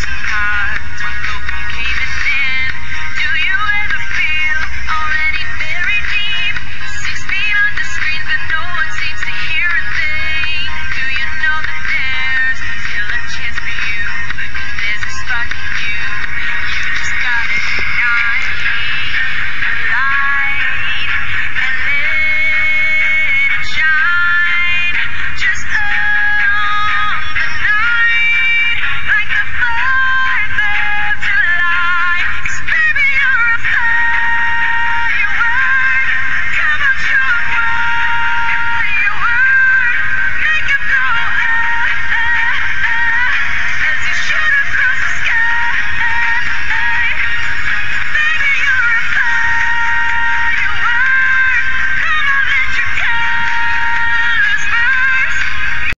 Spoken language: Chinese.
你好